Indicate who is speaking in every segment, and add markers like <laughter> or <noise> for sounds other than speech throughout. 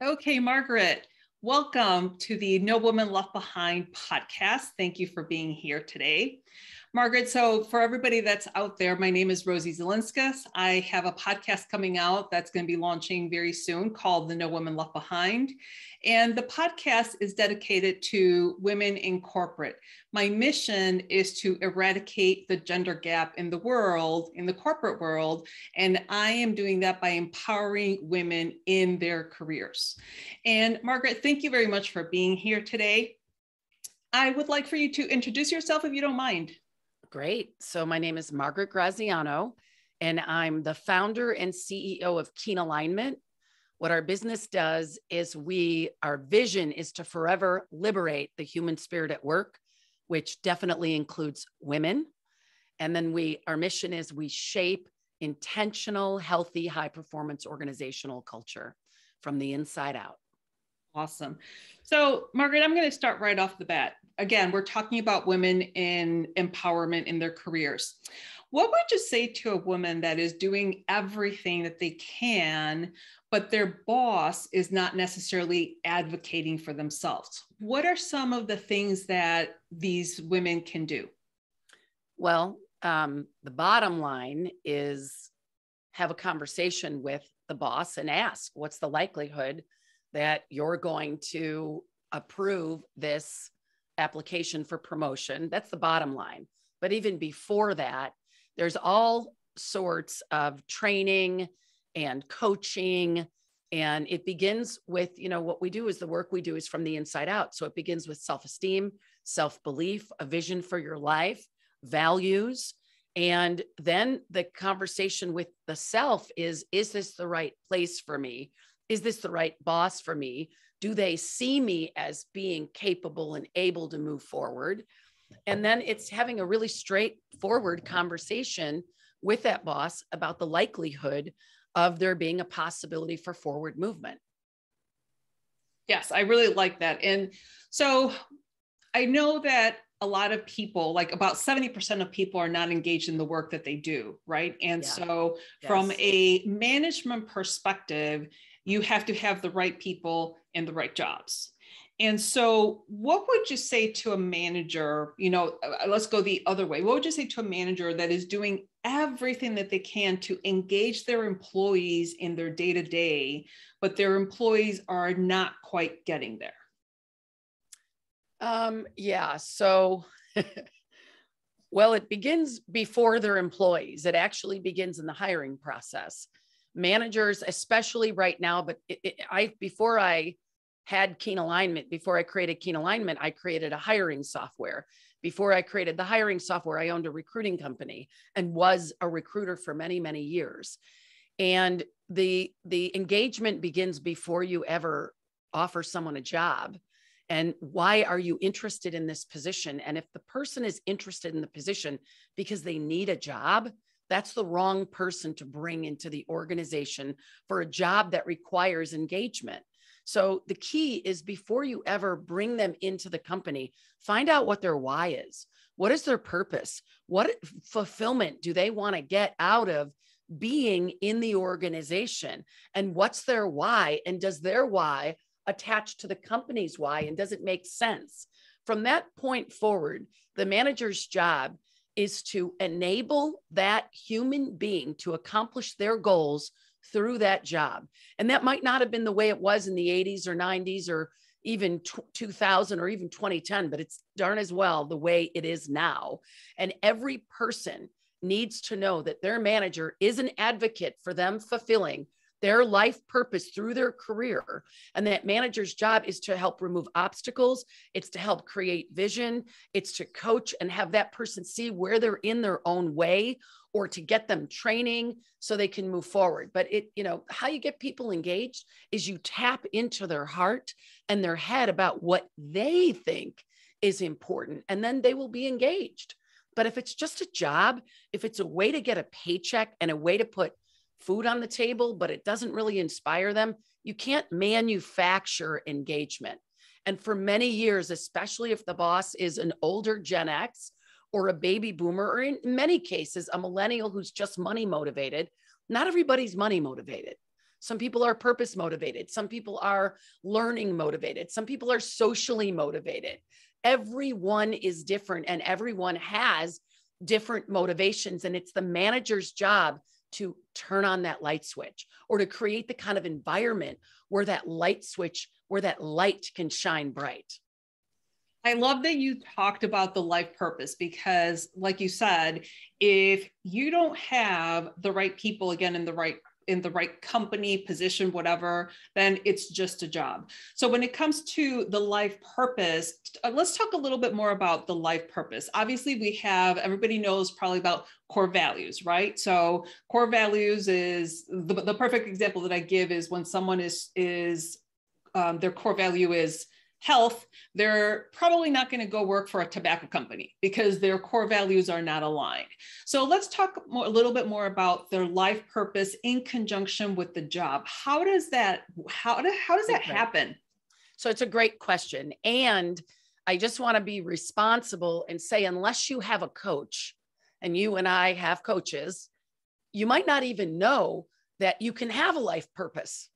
Speaker 1: Okay, Margaret, welcome to the No Woman Left Behind podcast. Thank you for being here today. Margaret, so for everybody that's out there, my name is Rosie Zelinskas. I have a podcast coming out that's going to be launching very soon called The No Woman Left Behind. And the podcast is dedicated to women in corporate. My mission is to eradicate the gender gap in the world, in the corporate world. And I am doing that by empowering women in their careers. And Margaret, thank you very much for being here today. I would like for you to introduce yourself if you don't mind.
Speaker 2: Great. So my name is Margaret Graziano, and I'm the founder and CEO of Keen Alignment. What our business does is we, our vision is to forever liberate the human spirit at work, which definitely includes women. And then we, our mission is we shape intentional, healthy, high performance organizational culture from the inside out.
Speaker 1: Awesome. So, Margaret, I'm going to start right off the bat. Again, we're talking about women in empowerment in their careers. What would you say to a woman that is doing everything that they can, but their boss is not necessarily advocating for themselves? What are some of the things that these women can do?
Speaker 2: Well, um, the bottom line is have a conversation with the boss and ask what's the likelihood that you're going to approve this application for promotion. That's the bottom line. But even before that, there's all sorts of training and coaching and it begins with you know what we do is the work we do is from the inside out so it begins with self-esteem self-belief a vision for your life values and then the conversation with the self is is this the right place for me is this the right boss for me? Do they see me as being capable and able to move forward? And then it's having a really straightforward conversation with that boss about the likelihood of there being a possibility for forward movement.
Speaker 1: Yes, I really like that. And so I know that a lot of people, like about 70% of people, are not engaged in the work that they do, right? And yeah. so, yes. from a management perspective, you have to have the right people in the right jobs. And so, what would you say to a manager? You know, uh, let's go the other way. What would you say to a manager that is doing everything that they can to engage their employees in their day to day, but their employees are not quite getting there?
Speaker 2: Um, yeah. So, <laughs> well, it begins before their employees, it actually begins in the hiring process managers, especially right now. But it, it, I, before I had Keen Alignment, before I created Keen Alignment, I created a hiring software. Before I created the hiring software, I owned a recruiting company and was a recruiter for many, many years. And the the engagement begins before you ever offer someone a job and why are you interested in this position and if the person is interested in the position because they need a job that's the wrong person to bring into the organization for a job that requires engagement. So the key is before you ever bring them into the company, find out what their why is. What is their purpose? What fulfillment do they want to get out of being in the organization? And what's their why? And does their why attach to the company's why? And does it make sense? From that point forward, the manager's job is to enable that human being to accomplish their goals through that job. And that might not have been the way it was in the 80s or 90s or even t- 2000 or even 2010, but it's darn as well the way it is now. And every person needs to know that their manager is an advocate for them fulfilling their life purpose through their career. And that manager's job is to help remove obstacles, it's to help create vision, it's to coach and have that person see where they're in their own way or to get them training so they can move forward. But it, you know, how you get people engaged is you tap into their heart and their head about what they think is important, and then they will be engaged. But if it's just a job, if it's a way to get a paycheck and a way to put food on the table, but it doesn't really inspire them, you can't manufacture engagement. And for many years, especially if the boss is an older Gen X or a baby boomer, or in many cases, a millennial who's just money motivated, not everybody's money motivated. Some people are purpose motivated. Some people are learning motivated. Some people are socially motivated. Everyone is different and everyone has different motivations. And it's the manager's job to turn on that light switch or to create the kind of environment where that light switch, where that light can shine bright.
Speaker 1: I love that you talked about the life purpose because, like you said, if you don't have the right people again in the right in the right company position whatever then it's just a job. So when it comes to the life purpose uh, let's talk a little bit more about the life purpose. Obviously we have everybody knows probably about core values right? So core values is the, the perfect example that i give is when someone is is um, their core value is health, they're probably not going to go work for a tobacco company because their core values are not aligned. So let's talk more, a little bit more about their life purpose in conjunction with the job. How does that how, do, how does that happen?
Speaker 2: So it's a great question. And I just want to be responsible and say, unless you have a coach, and you and I have coaches, you might not even know that you can have a life purpose.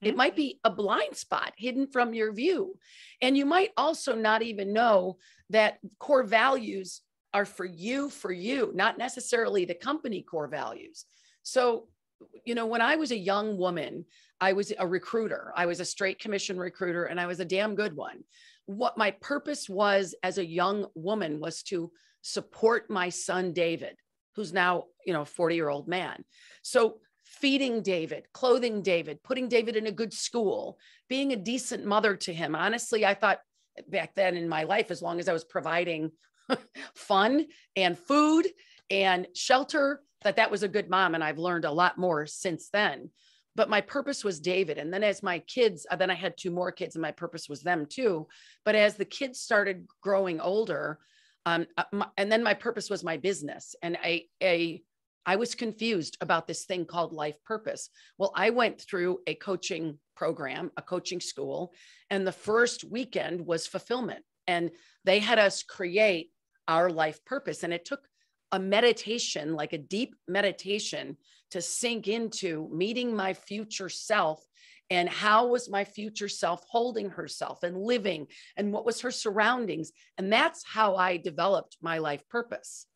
Speaker 2: It might mm-hmm. be a blind spot hidden from your view. And you might also not even know that core values are for you, for you, not necessarily the company core values. So, you know, when I was a young woman, I was a recruiter. I was a straight commission recruiter and I was a damn good one. What my purpose was as a young woman was to support my son, David, who's now, you know, a 40 year old man. So feeding David, clothing David, putting David in a good school, being a decent mother to him. Honestly, I thought back then in my life, as long as I was providing <laughs> fun and food and shelter, that that was a good mom. And I've learned a lot more since then. But my purpose was David. And then as my kids, uh, then I had two more kids and my purpose was them too. But as the kids started growing older, um, uh, and then my purpose was my business. And I, a I was confused about this thing called life purpose. Well, I went through a coaching program, a coaching school, and the first weekend was fulfillment. And they had us create our life purpose. And it took a meditation, like a deep meditation, to sink into meeting my future self and how was my future self holding herself and living and what was her surroundings. And that's how I developed my life purpose.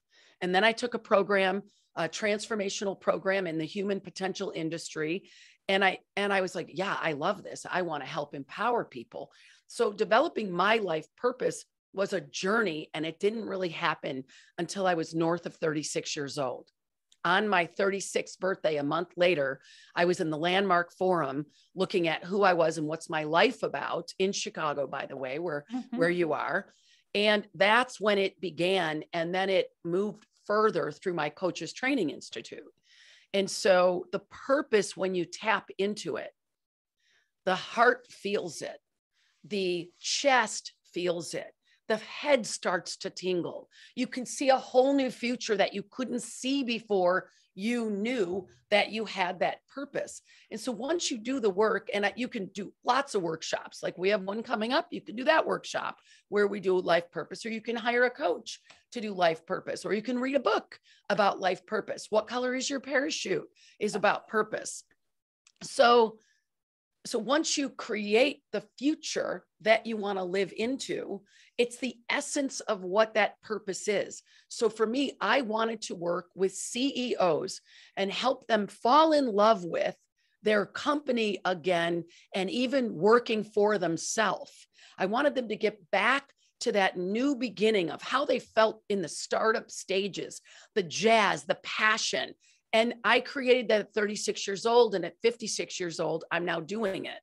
Speaker 2: And then I took a program a transformational program in the human potential industry. And i and i was like yeah i love this. I want to help empower people. So developing my life purpose was a journey and it didn't really happen until i was north of 36 years old. On my 36th birthday a month later i was in the landmark forum looking at who i was and what's my life about in chicago by the way where mm-hmm. where you are. And that's when it began and then it moved further through my coaches training institute. And so the purpose when you tap into it, the heart feels it, the chest feels it, the head starts to tingle. You can see a whole new future that you couldn't see before you knew that you had that purpose. And so once you do the work, and you can do lots of workshops, like we have one coming up, you can do that workshop where we do life purpose, or you can hire a coach to do life purpose, or you can read a book about life purpose. What color is your parachute is about purpose. So so once you create the future that you want to live into it's the essence of what that purpose is. So for me i wanted to work with ceos and help them fall in love with their company again and even working for themselves i wanted them to get back to that new beginning of how they felt in the startup stages the jazz the passion and I created that at 36 years old. And at 56 years old, I'm now doing it.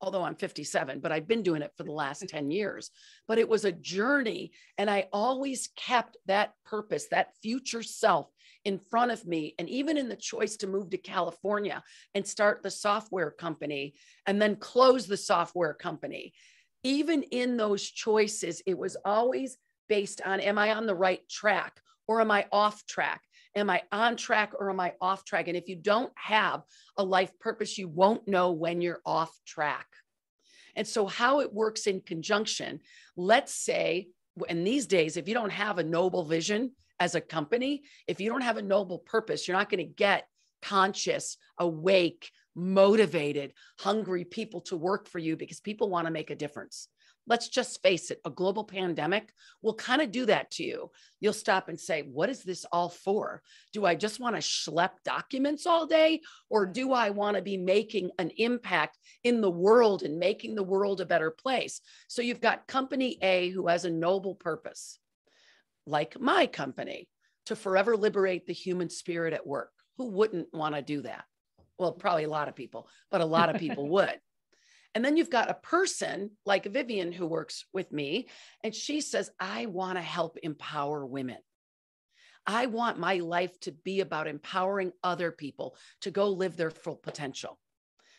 Speaker 2: Although I'm 57, but I've been doing it for the last mm-hmm. 10 years. But it was a journey. And I always kept that purpose, that future self in front of me. And even in the choice to move to California and start the software company and then close the software company, even in those choices, it was always based on am I on the right track or am I off track? Am I on track or am I off track? And if you don't have a life purpose, you won't know when you're off track. And so, how it works in conjunction, let's say, in these days, if you don't have a noble vision as a company, if you don't have a noble purpose, you're not going to get conscious, awake, motivated, hungry people to work for you because people want to make a difference. Let's just face it, a global pandemic will kind of do that to you. You'll stop and say, What is this all for? Do I just want to schlep documents all day? Or do I want to be making an impact in the world and making the world a better place? So you've got company A who has a noble purpose, like my company, to forever liberate the human spirit at work. Who wouldn't want to do that? Well, probably a lot of people, but a lot of people <laughs> would. And then you've got a person like Vivian who works with me, and she says, I want to help empower women. I want my life to be about empowering other people to go live their full potential.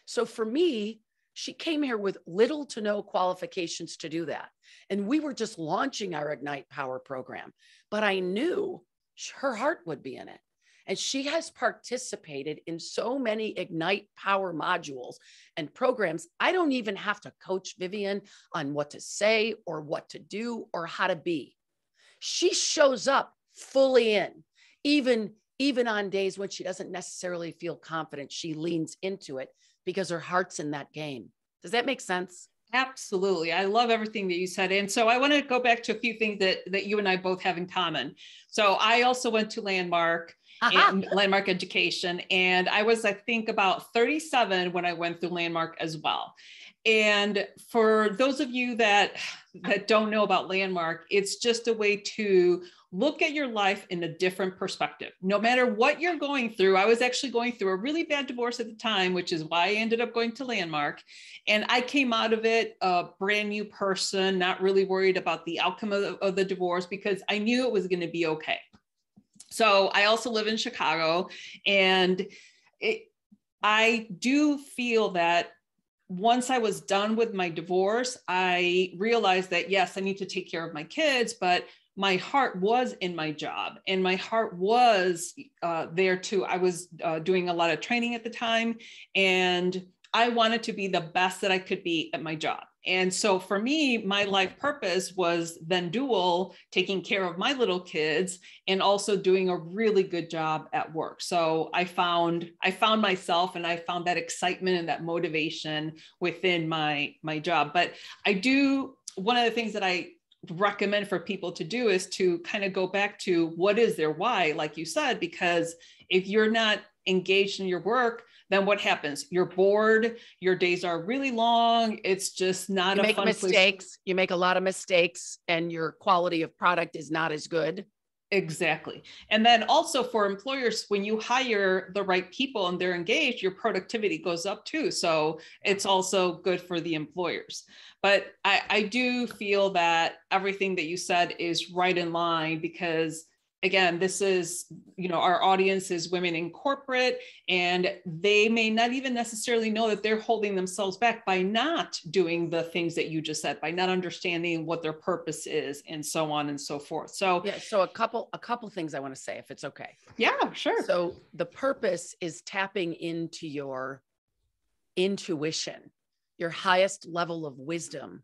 Speaker 2: So for me, she came here with little to no qualifications to do that. And we were just launching our Ignite Power program, but I knew her heart would be in it. And she has participated in so many Ignite Power modules and programs. I don't even have to coach Vivian on what to say or what to do or how to be. She shows up fully in, even, even on days when she doesn't necessarily feel confident. She leans into it because her heart's in that game. Does that make sense?
Speaker 1: Absolutely. I love everything that you said. And so I want to go back to a few things that, that you and I both have in common. So I also went to Landmark and <laughs> landmark education. And I was, I think, about 37 when I went through landmark as well. And for those of you that that don't know about landmark, it's just a way to look at your life in a different perspective. No matter what you're going through, I was actually going through a really bad divorce at the time, which is why I ended up going to landmark. And I came out of it a brand new person, not really worried about the outcome of the, of the divorce because I knew it was going to be okay. So I also live in Chicago, and it, I do feel that once I was done with my divorce, I realized that yes, I need to take care of my kids, but my heart was in my job and my heart was uh, there too. I was uh, doing a lot of training at the time, and I wanted to be the best that I could be at my job. And so for me, my life purpose was then dual, taking care of my little kids and also doing a really good job at work. So I found I found myself and I found that excitement and that motivation within my my job. But I do one of the things that I recommend for people to do is to kind of go back to what is their why like you said because if you're not engaged in your work then what happens? You're bored. Your days are really long. It's just not
Speaker 2: you
Speaker 1: a
Speaker 2: make mistakes. Place. You make a lot of mistakes, and your quality of product is not as good.
Speaker 1: Exactly. And then also for employers, when you hire the right people and they're engaged, your productivity goes up too. So it's also good for the employers. But I, I do feel that everything that you said is right in line because again this is you know our audience is women in corporate and they may not even necessarily know that they're holding themselves back by not doing the things that you just said by not understanding what their purpose is and so on and so forth. So
Speaker 2: yeah so a couple a couple things i want to say if it's okay.
Speaker 1: Yeah sure.
Speaker 2: So the purpose is tapping into your intuition your highest level of wisdom.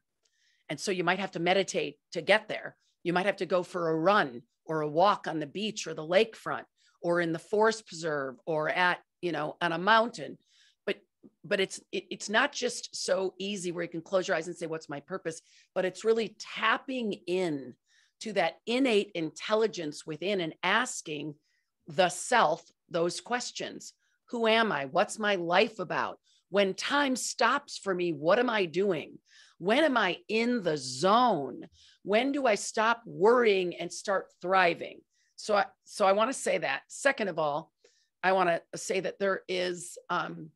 Speaker 2: And so you might have to meditate to get there. You might have to go for a run or a walk on the beach or the lakefront or in the forest preserve or at you know on a mountain. But but it's it, it's not just so easy where you can close your eyes and say what's my purpose? but it's really tapping in to that innate intelligence within and asking the self those questions. Who am i? What's my life about? When time stops for me what am i doing when am i in the zone when do I stop worrying and start thriving? So I, so I want to say that. Second of all, I want to say that there is um,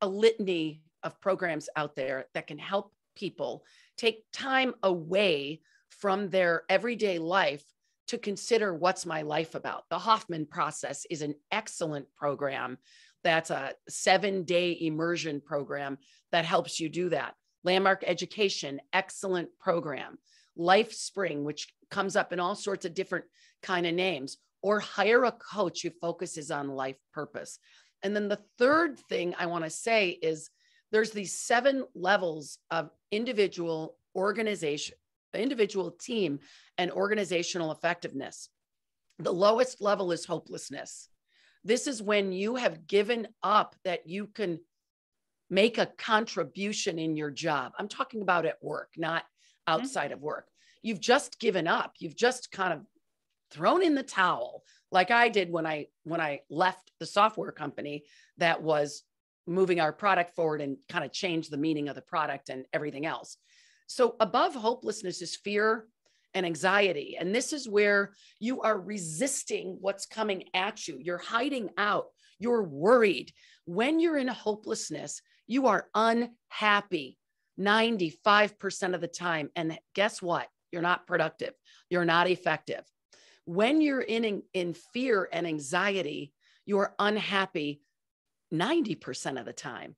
Speaker 2: a litany of programs out there that can help people take time away from their everyday life to consider what's my life about. The Hoffman process is an excellent program. That's a seven day immersion program that helps you do that. Landmark Education, excellent program. Life Spring, which comes up in all sorts of different kind of names, or hire a coach who focuses on life purpose. And then the third thing I want to say is there's these seven levels of individual organization, individual team, and organizational effectiveness. The lowest level is hopelessness. This is when you have given up that you can make a contribution in your job. I'm talking about at work, not mm-hmm. outside mm-hmm. of work. You've just given up. You've just kind of thrown in the towel like I did when I when I left the software company that was moving our product forward and kind of changed the meaning of the product and everything else. So above hopelessness is fear and anxiety. And this is where you are resisting what's coming at you. You're hiding out. You're worried. When you're in hopelessness, you are unhappy 95% of the time. And guess what? You're not productive. You're not effective. When you're in, in fear and anxiety, you're unhappy 90% of the time.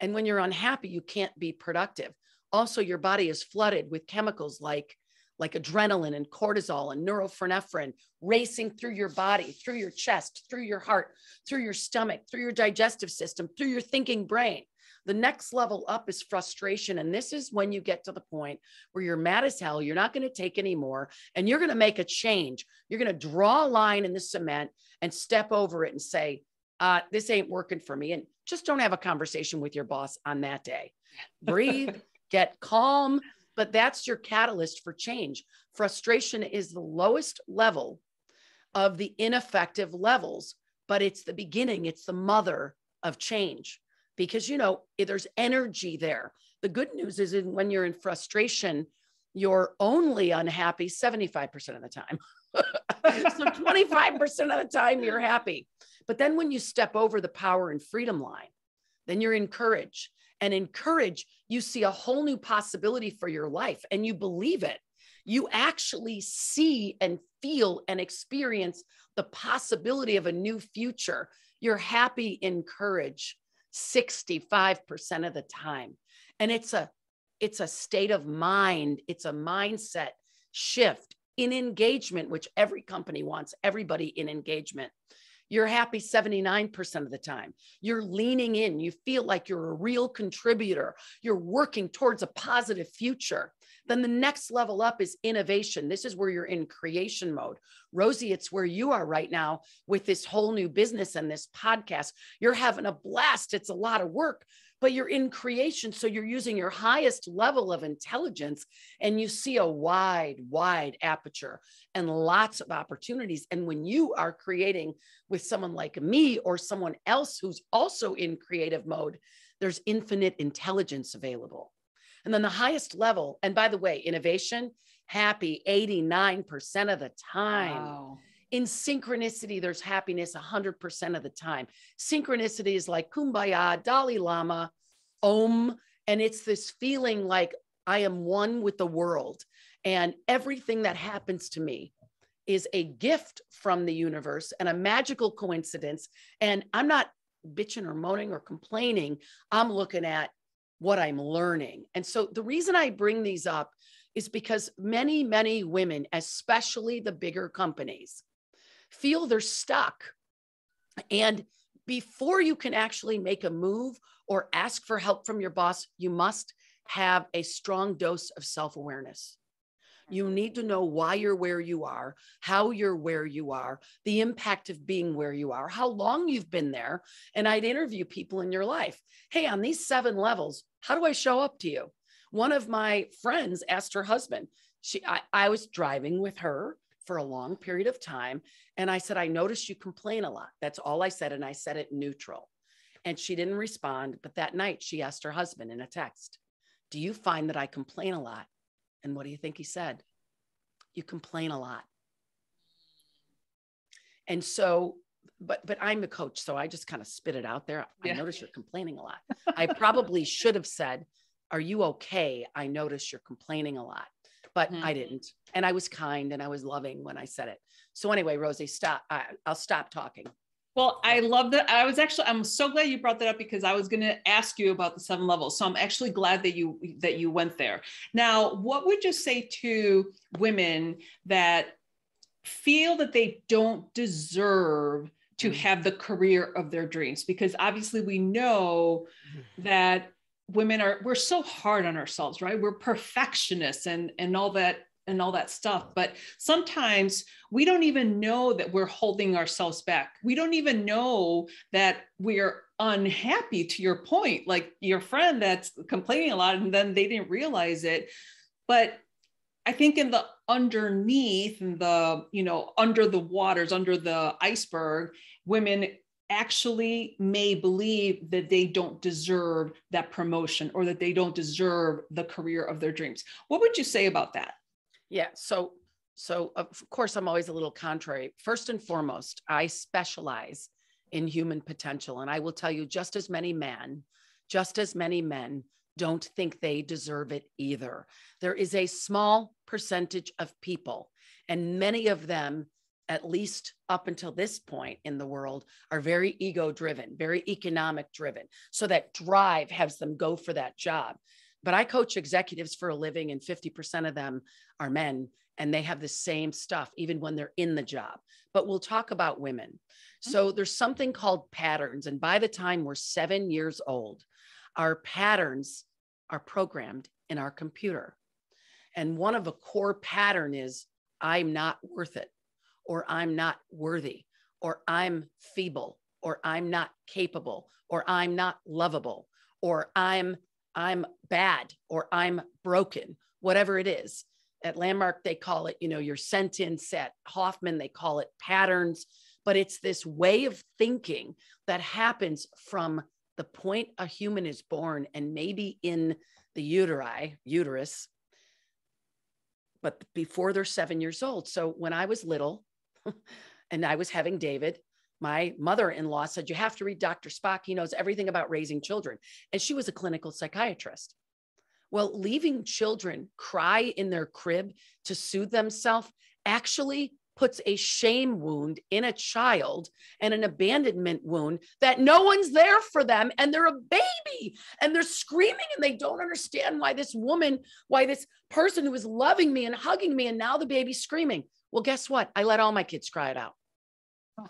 Speaker 2: And when you're unhappy, you can't be productive. Also, your body is flooded with chemicals like, like adrenaline and cortisol and norepinephrine racing through your body, through your chest, through your heart, through your stomach, through your digestive system, through your thinking brain. The next level up is frustration. And this is when you get to the point where you're mad as hell, you're not going to take anymore, and you're going to make a change. You're going to draw a line in the cement and step over it and say, uh, This ain't working for me. And just don't have a conversation with your boss on that day. Breathe, <laughs> get calm. But that's your catalyst for change. Frustration is the lowest level of the ineffective levels, but it's the beginning, it's the mother of change because you know eh, there's energy there. The good news is when you're in frustration you're only unhappy 75% of the time. <laughs> So 25% of the time you're happy. But then when you step over the power and freedom line then you're in courage and encourage you see a whole new possibility for your life and you believe it. You actually see and feel and experience the possibility of a new future. You're happy encouraged 65% of the time. And it's a it's a state of mind, it's a mindset shift in engagement which every company wants everybody in engagement. You're happy 79% of the time. You're leaning in. You feel like you're a real contributor. You're working towards a positive future. Then the next level up is innovation. This is where you're in creation mode. Rosie, it's where you are right now with this whole new business and this podcast. You're having a blast. It's a lot of work, but you're in creation. So you're using your highest level of intelligence and you see a wide, wide aperture and lots of opportunities. And when you are creating with someone like me or someone else who's also in creative mode, there's infinite intelligence available. And then the highest level, and by the way, innovation, happy 89% of the time. Wow. In synchronicity, there's happiness 100% of the time. Synchronicity is like kumbaya, Dalai Lama, Om. And it's this feeling like I am one with the world. And everything that happens to me is a gift from the universe and a magical coincidence. And I'm not bitching or moaning or complaining. I'm looking at what I'm learning. And so the reason I bring these up is because many, many women, especially the bigger companies, feel they're stuck. And before you can actually make a move or ask for help from your boss, you must have a strong dose of self awareness. You need to know why you're where you are, how you're where you are, the impact of being where you are, how long you've been there. And I'd interview people in your life. Hey, on these seven levels, how do I show up to you? One of my friends asked her husband, she I, I was driving with her for a long period of time. And I said, I noticed you complain a lot. That's all I said. And I said it neutral. And she didn't respond. But that night she asked her husband in a text, Do you find that I complain a lot? And what do you think he said? You complain a lot. And so, but but I'm a coach, so I just kind of spit it out there. I notice you're complaining a lot. <laughs> I probably should have said, Are you okay? I notice you're complaining a lot. But mm-hmm. I didn't. And I was kind and I was loving when I said it. So anyway, Rosie, stop. I, I'll stop talking.
Speaker 1: Well, I love that. I was actually, I'm so glad you brought that up because I was going to ask you about the seven levels. So I'm actually glad that you that you went there. Now, what would you say to women that feel that they don't deserve to mm. have the career of their dreams? Because obviously, we know mm-hmm. that women are we're so hard on ourselves, right? We're perfectionists and and all that and all that stuff but sometimes we don't even know that we're holding ourselves back we don't even know that we're unhappy to your point like your friend that's complaining a lot and then they didn't realize it but i think in the underneath and the you know under the waters under the iceberg women actually may believe that they don't deserve that promotion or that they don't deserve the career of their dreams. What would you say about that?
Speaker 2: Yeah. So, so of course, I'm always a little contrary. First and foremost, I specialize in human potential. And I will tell you, just as many men, just as many men don't think they deserve it either. There is a small percentage of people, and many of them at least up until this point in the world, are very ego driven, very economic driven. So that drive has them go for that job. But I coach executives for a living, and 50% of them are men, and they have the same stuff even when they're in the job. But we'll talk about women. Mm-hmm. So there's something called patterns. And by the time we're seven years old, our patterns are programmed in our computer. And one of a core pattern is I'm not worth it or I'm not worthy, or I'm feeble, or I'm not capable, or I'm not lovable, or I'm I'm bad, or I'm broken, whatever it is. At Landmark, they call it, you know, your sentence. At Hoffman, they call it patterns. But it's this way of thinking that happens from the point a human is born and maybe in the uteri, uterus, but before they're seven years old. So when I was little, <laughs> and I was having David. My mother in law said, You have to read Dr. Spock. He knows everything about raising children. And she was a clinical psychiatrist. Well, leaving children cry in their crib to soothe themselves actually puts a shame wound in a child and an abandonment wound that no one's there for them and they're a baby and they're screaming and they don't understand why this woman why this person who was loving me and hugging me and now the baby's screaming well, guess what? I let all my kids cry it out. Oh.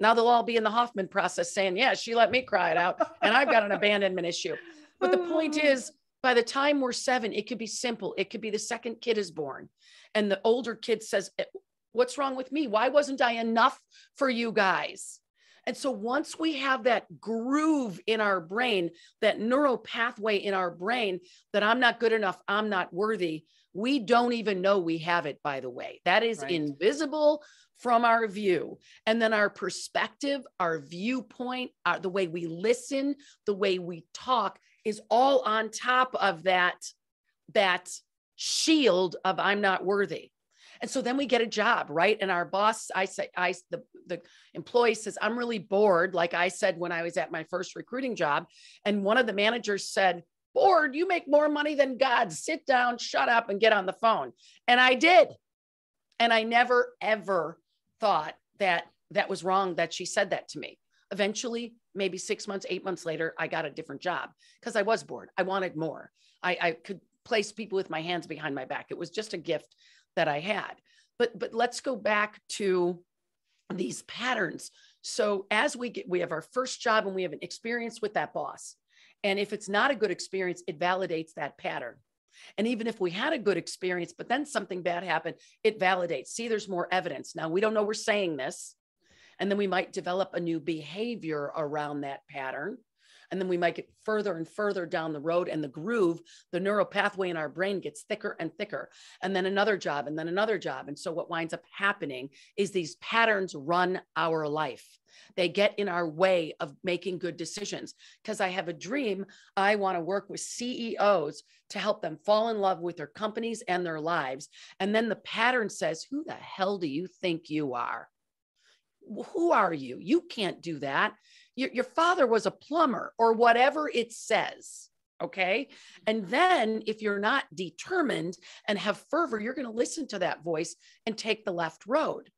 Speaker 2: Now they'll all be in the Hoffman process saying, yeah, she let me cry it out. And I've got an abandonment issue. But the point is, by the time we're seven, it could be simple. It could be the second kid is born. And the older kid says, eh, What's wrong with me? Why wasn't I enough for you guys? And so once we have that groove in our brain, that neural pathway in our brain that I'm not good enough, I'm not worthy, we don't even know we have it, by the way. That is right. invisible from our view. And then our perspective, our viewpoint, our, uh, the way we listen, the way we talk is all on top of that, that shield of I'm not worthy. And so then we get a job, right? And our boss, I say, I the the employee says, I'm really bored, like I said when I was at my first recruiting job. And one of the managers said, bored. You make more money than God. Sit down, shut up, and get on the phone. And I did. And I never, ever thought that that was wrong that she said that to me. Eventually, maybe six months, eight months later, I got a different job because I was bored. I wanted more. I, I could place people with my hands behind my back. It was just a gift that I had. But but let's go back to these patterns. So as we get, we have our first job and we have an experience with that boss. And if it's not a good experience, it validates that pattern. And even if we had a good experience, but then something bad happened, it validates. See, there's more evidence. Now, we don't know we're saying this. And then we might develop a new behavior around that pattern. And then we might get further and further down the road, and the groove, the neural pathway in our brain gets thicker and thicker. And then another job, and then another job. And so, what winds up happening is these patterns run our life. They get in our way of making good decisions. Because I have a dream, I want to work with CEOs to help them fall in love with their companies and their lives. And then the pattern says, Who the hell do you think you are? Who are you? You can't do that. Your, your father was a plumber or whatever it says. Okay. And then if you're not determined and have fervor, you're going to listen to that voice and take the left road.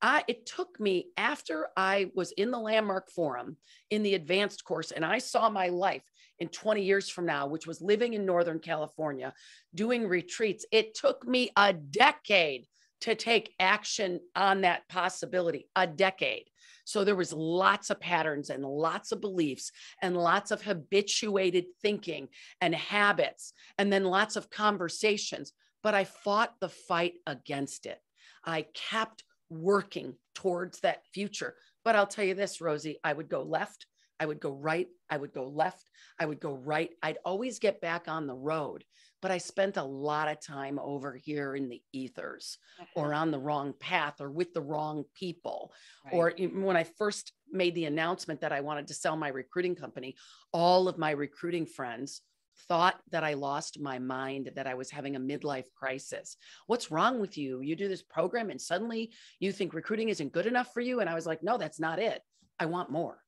Speaker 2: I, it took me after I was in the Landmark Forum in the advanced course, and I saw my life in 20 years from now, which was living in Northern California, doing retreats. It took me a decade to take action on that possibility, a decade. So there was lots of patterns and lots of beliefs and lots of habituated thinking and habits, and then lots of conversations. but I fought the fight against it. I kept working towards that future. But I'll tell you this, Rosie, I would go left, I would go right, I would go left, I would go right. I'd always get back on the road, but I spent a lot of time over here in the ethers or on the wrong path or with the wrong people. Right. Or when I first made the announcement that I wanted to sell my recruiting company, all of my recruiting friends thought that I lost my mind, that I was having a midlife crisis. What's wrong with you? You do this program and suddenly you think recruiting isn't good enough for you. And I was like, no, that's not it. I want more.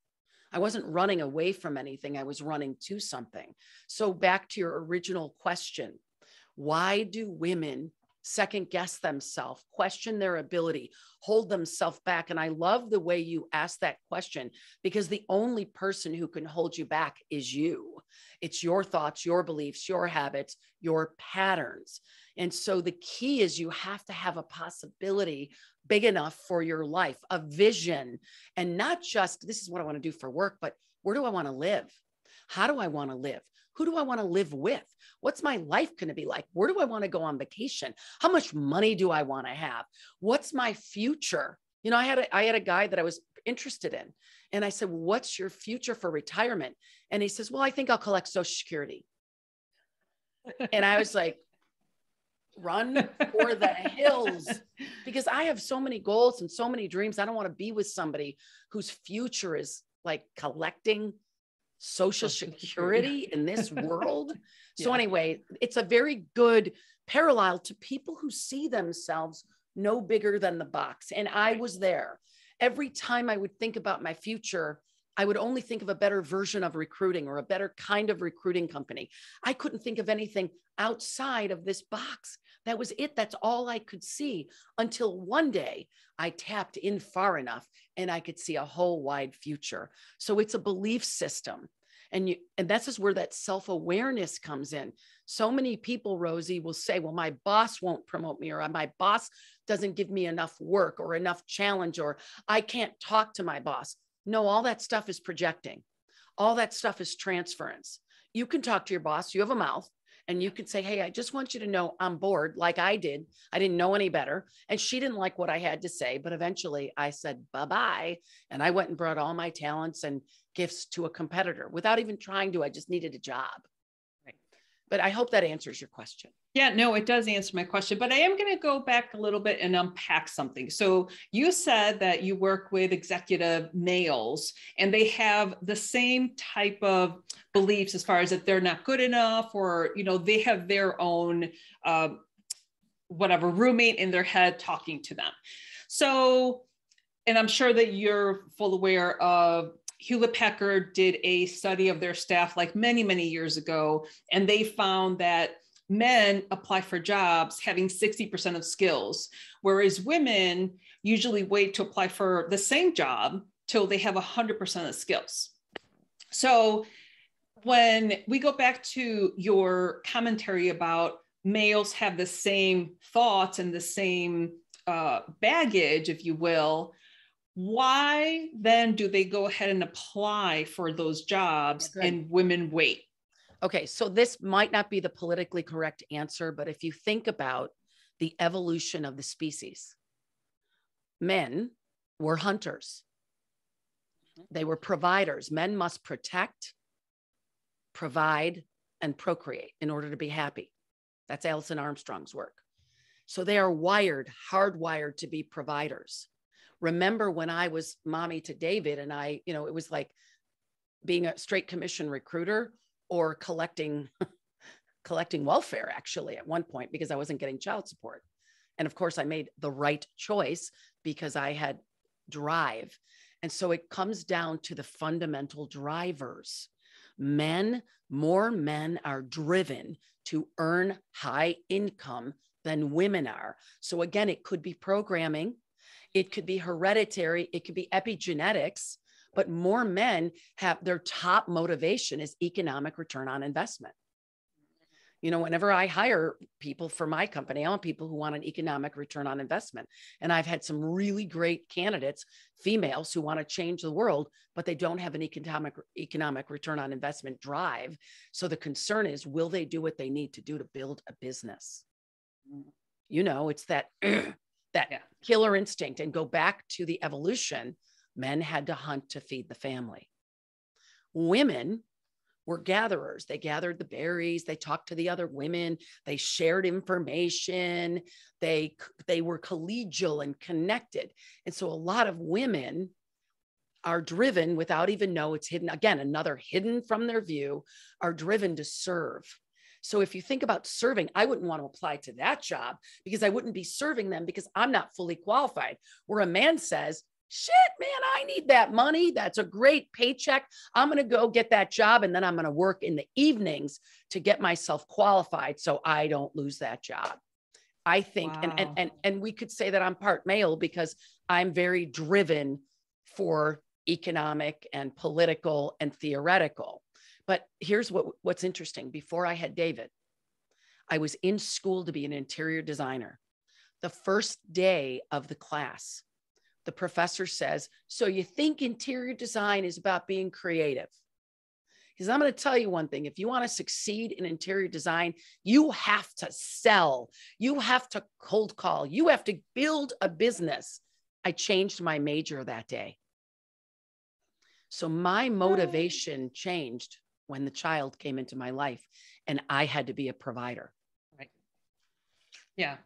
Speaker 2: I wasn't running away from anything, I was running to something. So, back to your original question why do women second guess themselves, question their ability, hold themselves back. And I love the way you ask that question because the only person who can hold you back is you. It's your thoughts, your beliefs, your habits, your patterns. And so the key is you have to have a possibility big enough for your life, a vision, and not just this is what I want to do for work, but where do I want to live? How do I want to live? Who do I want to live with? What's my life going to be like? Where do I want to go on vacation? How much money do I want to have? What's my future? You know, I had a, I had a guy that I was interested in, and I said, "What's your future for retirement?" And he says, "Well, I think I'll collect Social Security." and I was like, "Run for the hills," because I have so many goals and so many dreams. I don't want to be with somebody whose future is like collecting social security in this <laughs> world. So, yeah. anyway, it's a very good parallel to people who see themselves no bigger than the box. And I was there. Every time I would think about my future, I would only think of a better version of recruiting or a better kind of recruiting company. I couldn't think of anything outside of this box. That was it. That's all I could see until one day I tapped in far enough and I could see a whole wide future. So it's a belief system. And you and that's just where that self-awareness comes in. So many people, Rosie, will say, Well, my boss won't promote me, or uh, my boss doesn't give me enough work or enough challenge, or I can't talk to my boss. No, all that stuff is projecting. All that stuff is transference. You can talk to your boss, you have a mouth, and you can say, Hey, I just want you to know I'm bored, like I did. I didn't know any better. And she didn't like what I had to say. But eventually I said, Bye bye. And I went and brought all my talents and gifts to a competitor without even trying to. I just needed a job. Right. But I hope that answers your question.
Speaker 1: Yeah, no, it does answer my question, but I am going to go back a little bit and unpack something. So, you said that you work with executive males and they have the same type of beliefs as far as that they're not good enough or, you know, they have their own, uh, whatever roommate in their head talking to them. So, and I'm sure that you're full aware of Hewlett Packard did a study of their staff like many, many years ago, and they found that men apply for jobs having 60% of skills, whereas women usually wait to apply for the same job till they have 100% of skills. So when we go back to your commentary about males have the same thoughts and the same uh, baggage, if you will, why then do they go ahead and apply for those jobs and women wait?
Speaker 2: Okay, so this might not be the politically correct answer, but if you think about the evolution of the species, men were hunters, mm-hmm. they were providers. Men must protect, provide, and procreate in order to be happy. That's Alison Armstrong's work. So they are wired, hardwired to be providers. Remember when I was mommy to David and I, you know, it was like being a straight commission recruiter or collecting <laughs> collecting welfare actually at one point because I wasn't getting child support. And of course I made the right choice because I had drive. And so it comes down to the fundamental drivers. Men, more men are driven to earn high income than women are. So again, it could be programming, it could be hereditary, it could be epigenetics, but more men have their top motivation is economic return on investment. You know, whenever I hire people for my company, I want people who want an economic return on investment. And I've had some really great candidates, females who want to change the world, but they don't have an economic economic return on investment drive. So the concern is, will they do what they need to do to build a business? Mm. You know, it's that <clears throat> that yeah. killer instinct and go back to the evolution. Men had to hunt to feed the family. Women were gatherers. They gathered the berries, they talked to the other women, they shared information, they they were collegial and connected. And so a lot of women are driven without even know it's hidden again another hidden from their view are driven to serve so if you think about serving, I wouldn't want to apply to that job because I wouldn't be serving them because I'm not fully qualified. Where a man says, shit, man, I need that money. That's a great paycheck. I'm going to go get that job and then I'm going to work in the evenings to get myself qualified so I don't lose that job. I think, wow. and, and, and, and we could say that I'm part male because I'm very driven for economic and political and theoretical. But here's what, what's interesting. Before I had David, I was in school to be an interior designer. The first day of the class, the professor says, So you think interior design is about being creative? Because I'm going to tell you one thing if you want to succeed in interior design, you have to sell, you have to cold call, you have to build a business. I changed my major that day. So my motivation changed when the child came into my life and I had to be a provider.
Speaker 1: Right. Yeah.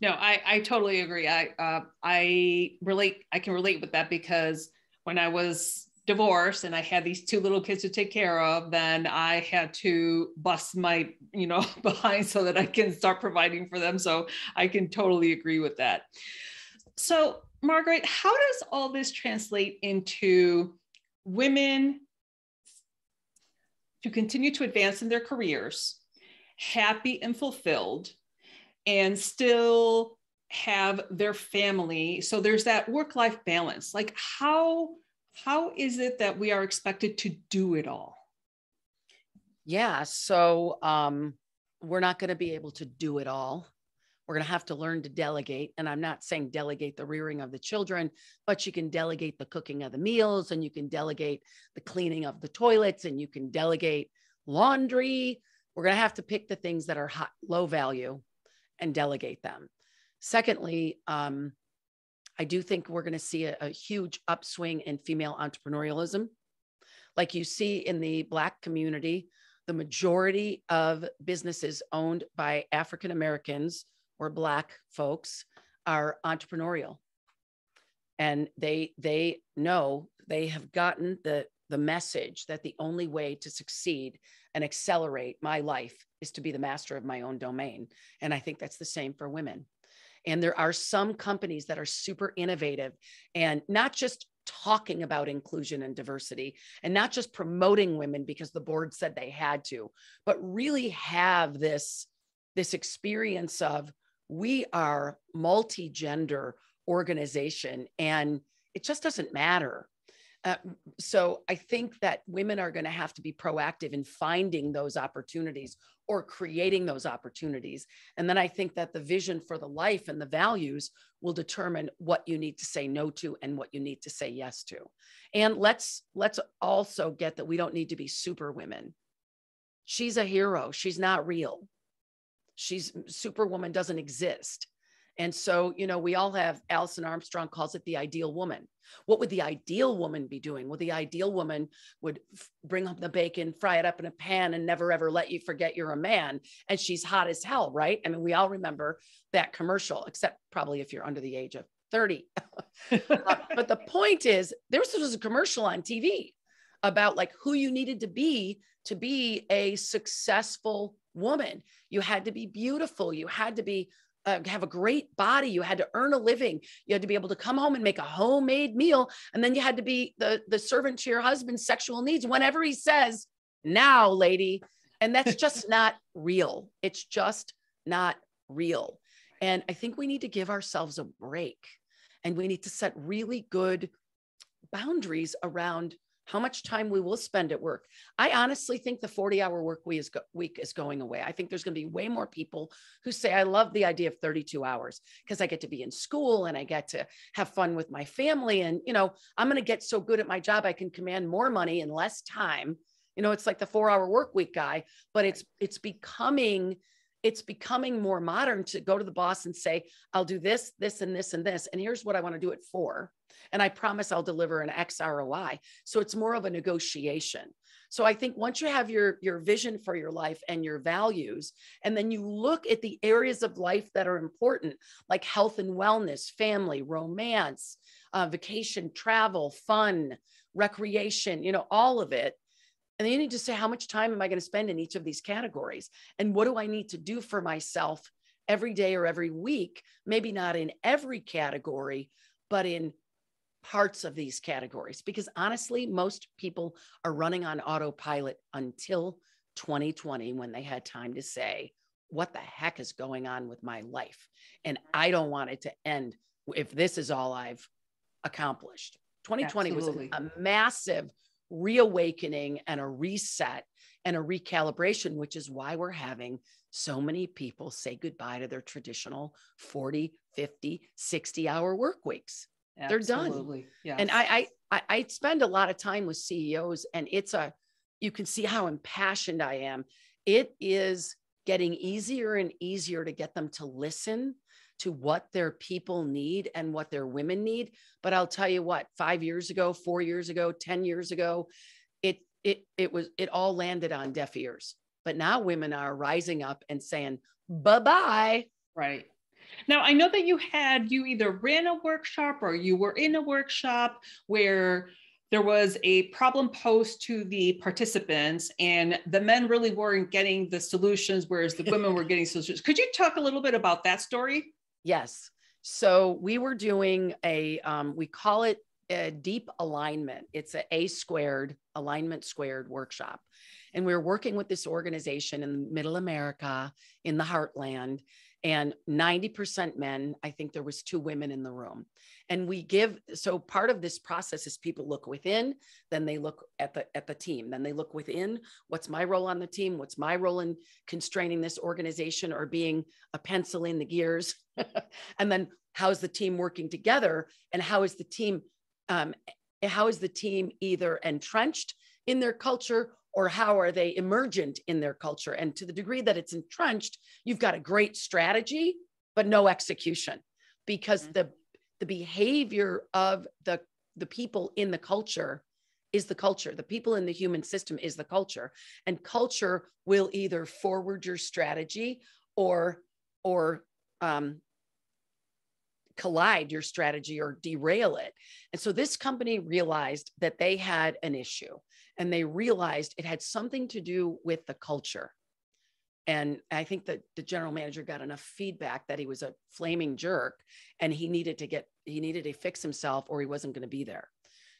Speaker 1: No, I, I totally agree. I, uh, I relate, I can relate with that because when I was divorced and I had these two little kids to take care of, then I had to bust my, you know, <laughs> behind so that I can start providing for them. So I can totally agree with that. So Margaret, how does all this translate into women to continue to advance in their careers, happy and fulfilled, and still have their family. So there's that work-life balance. Like how how is it that we are expected to do it all?
Speaker 2: Yeah, so um we're not going to be able to do it all. We're going to have to learn to delegate. And I'm not saying delegate the rearing of the children, but you can delegate the cooking of the meals and you can delegate the cleaning of the toilets and you can delegate laundry. We're going to have to pick the things that are high, low value and delegate them. Secondly, um, I do think we're going to see a, a huge upswing in female entrepreneurialism. Like you see in the Black community, the majority of businesses owned by African Americans or black folks are entrepreneurial. And they they know they have gotten the the message that the only way to succeed and accelerate my life is to be the master of my own domain. And i think that's the same for women. And there are some companies that are super innovative and not just talking about inclusion and diversity and not just promoting women because the board said they had to but really have this this experience of we are multi-gender organization and it just doesn't matter. Uh, so i think that women are going to have to be proactive in finding those opportunities or creating those opportunities. And then i think that the vision for the life and the values will determine what you need to say no to and what you need to say yes to. And let's let's also get that we don't need to be super women. She's a hero. She's not real she's superwoman doesn't exist. And so you know we all have Alison Armstrong calls it the ideal woman. What would the ideal woman be doing? Well the ideal woman would f- bring up the bacon fry it up in a pan and never ever let you forget you're a man. And she's hot as hell right? I mean we all remember that commercial except probably if you're under the age of 30 <laughs> uh, but the point is there was a commercial on tv about like who you needed to be to be a successful woman. You had to be beautiful. You had to be uh, have a great body. You had to earn a living. You had to be able to come home and make a homemade meal, and then you had to be the the servant to your husband's sexual needs whenever he says, "Now, lady." And that's <laughs> just not real. It's just not real. And I think we need to give ourselves a break, and we need to set really good boundaries around how much time we will spend at work. I honestly think the 40 hour work week is, going away. I think there's going to be way more people who say, I love the idea of 32 hours because I get to be in school and I get to have fun with my family. And, you know, I'm going to get so good at my job, I can command more money in less time. You know, it's like the four hour work week guy, but it's, it's becoming it's becoming more modern to go to the boss and say, I'll do this, this, and this, and this. And here's what I want to do it for. And I promise I'll deliver an X ROI. So it's more of a negotiation. So I think once you have your, your vision for your life and your values, and then you look at the areas of life that are important, like health and wellness, family, romance, uh, vacation, travel, fun, recreation, you know, all of it. And then you need to say, how much time am I going to spend in each of these categories? And what do I need to do for myself every day or every week? Maybe not in every category, but in parts of these categories. Because honestly, most people are running on autopilot until 2020 when they had time to say, what the heck is going on with my life? And I don't want it to end if this is all I've accomplished. 2020 Absolutely. was a, a massive reawakening and a reset and a recalibration, which is why we're having so many people say goodbye to their traditional 40, 50, 60 hour work weeks. Absolutely. They're done. Yes. And I, I, I spend a lot of time with CEOs and it's a, you can see how impassioned I am. It is getting easier and easier to get them to listen to what their people need and what their women need. But I'll tell you what, five years ago, four years ago, 10 years ago, it it it was it all landed on deaf ears. But now women are rising up and saying, bye-bye.
Speaker 1: Right. Now, I know that you had, you either ran a workshop or you were in a workshop where there was a problem posed to the participants and the men really weren't getting the solutions whereas the women were getting solutions could you talk a little bit about that story
Speaker 2: Yes. So we were doing a, um, we call it a deep alignment. It's a A squared alignment squared workshop. And we were working with this organization in middle America in the heartland and 90% men. I think there was two women in the room. And we give so part of this process is people look within then they look at the at the team. Then they look within what's my role on the team? What's my role in constraining this organization or being a pencil in the gears? <laughs> And then how is the team working together? And how is the team um, how is the team either entrenched in their culture or how are they emergent in their culture? And to the degree that it's entrenched you've got a great strategy but no execution. Because mm-hmm. the the behavior of the the people in the culture is the culture. The people in the human system is the culture. And culture will either forward your strategy or or um, collide your strategy or derail it. And so this company realized that they had an issue and they realized it had something to do with the culture and I think that the general manager got enough feedback that he was a flaming jerk and he needed to get, he needed to fix himself or he wasn't going to be there.